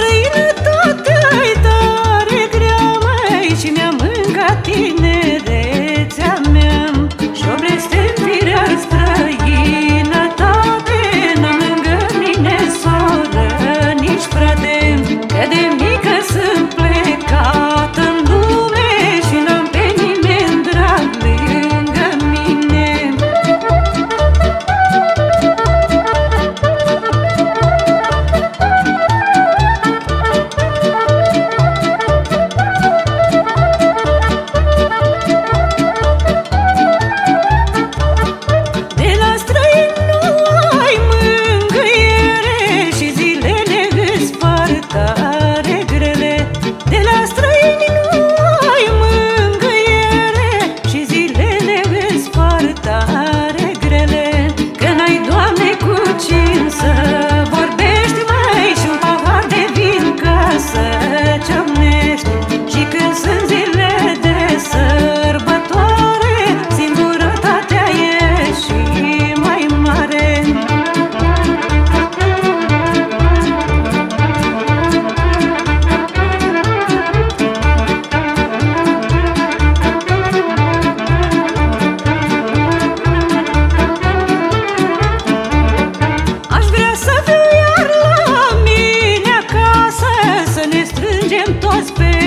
străinătatea-i has been